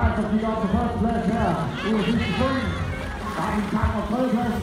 Kajsa fik op til første plads her. Ude af sidste sving. Der har vi kamp på tredjepladsen.